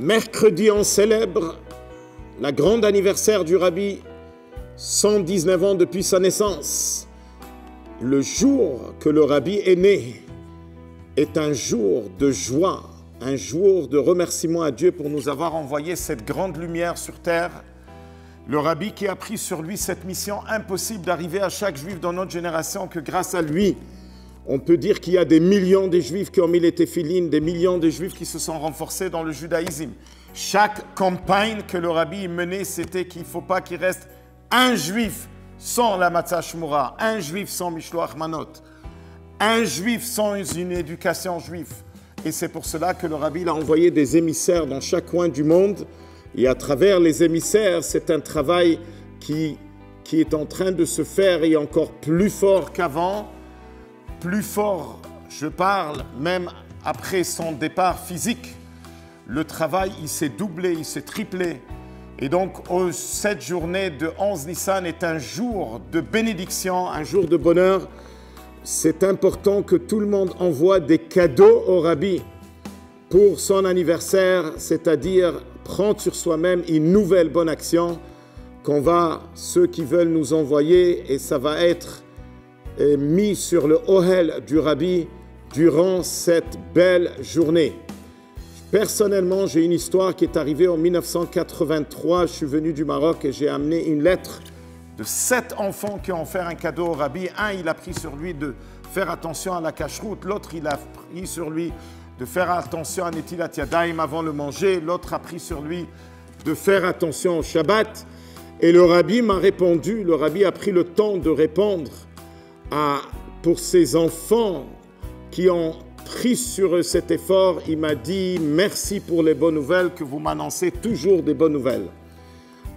Mercredi, on célèbre la grande anniversaire du Rabbi, 119 ans depuis sa naissance. Le jour que le Rabbi est né est un jour de joie, un jour de remerciement à Dieu pour nous avoir envoyé cette grande lumière sur terre. Le Rabbi qui a pris sur lui cette mission impossible d'arriver à chaque juif dans notre génération, que grâce à lui, on peut dire qu'il y a des millions de juifs qui ont mis les téphilines, des millions de juifs qui se sont renforcés dans le judaïsme. Chaque campagne que le rabbi menait, c'était qu'il ne faut pas qu'il reste un juif sans la matzah shmura, un juif sans mishloach manot, un juif sans une éducation juive. Et c'est pour cela que le rabbi a envoyé des émissaires dans chaque coin du monde. Et à travers les émissaires, c'est un travail qui, qui est en train de se faire et encore plus fort qu'avant plus fort, je parle, même après son départ physique, le travail, il s'est doublé, il s'est triplé. Et donc, cette journée de 11 Nissan est un jour de bénédiction, un jour de bonheur. C'est important que tout le monde envoie des cadeaux au rabbi pour son anniversaire, c'est-à-dire prendre sur soi-même une nouvelle bonne action qu'on va, ceux qui veulent nous envoyer, et ça va être mis sur le Ohel du Rabbi durant cette belle journée. Personnellement, j'ai une histoire qui est arrivée en 1983. Je suis venu du Maroc et j'ai amené une lettre de sept enfants qui ont fait un cadeau au Rabbi. Un, il a pris sur lui de faire attention à la cache-route. L'autre, il a pris sur lui de faire attention à Netilat Yadayim avant le manger. L'autre a pris sur lui de faire attention au Shabbat. Et le Rabbi m'a répondu, le Rabbi a pris le temps de répondre pour ces enfants qui ont pris sur eux cet effort, il m'a dit merci pour les bonnes nouvelles, que vous m'annoncez toujours des bonnes nouvelles.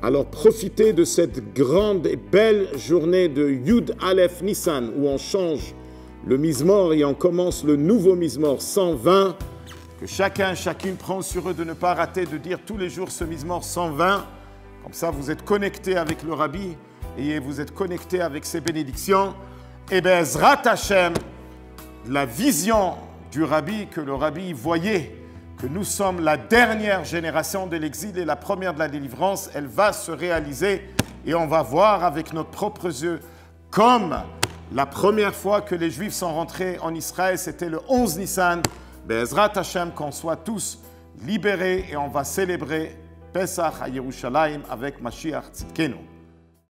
Alors profitez de cette grande et belle journée de Yud Aleph Nissan où on change le Mizmor et on commence le nouveau Mizmor 120. Que chacun, chacune prend sur eux de ne pas rater de dire tous les jours ce Mizmor 120. Comme ça, vous êtes connecté avec le Rabbi et vous êtes connecté avec ses bénédictions. Et bien, Hashem, la vision du rabbi, que le rabbi voyait, que nous sommes la dernière génération de l'exil et la première de la délivrance, elle va se réaliser et on va voir avec nos propres yeux comme la première fois que les Juifs sont rentrés en Israël, c'était le 11 Nissan. Bezrat Hashem, qu'on soit tous libérés et on va célébrer Pesach à Yerushalayim avec Mashiach Tzidkenu.